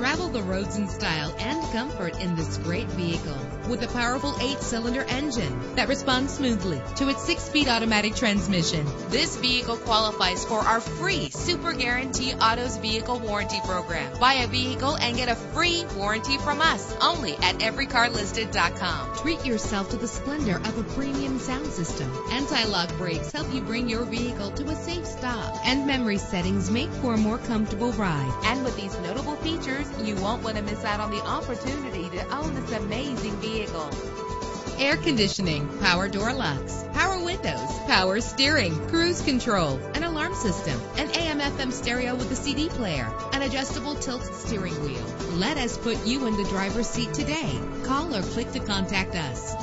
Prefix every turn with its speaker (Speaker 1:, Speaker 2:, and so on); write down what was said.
Speaker 1: Travel the roads in style and comfort in this great vehicle with a powerful eight-cylinder engine that responds smoothly to its six-speed automatic transmission. This vehicle qualifies for our free Super Guarantee Autos Vehicle Warranty Program. Buy a vehicle and get a free warranty from us only at everycarlisted.com. Treat yourself to the splendor of a premium sound system. Anti-lock brakes help you bring your vehicle to a safe stop. And memory settings make for a more comfortable ride. And with these notable features, you won't want to miss out on the opportunity to own this amazing vehicle. Air conditioning, power door locks, power windows, power steering, cruise control, an alarm system, an AM FM stereo with a CD player, an adjustable tilt steering wheel. Let us put you in the driver's seat today. Call or click to contact us.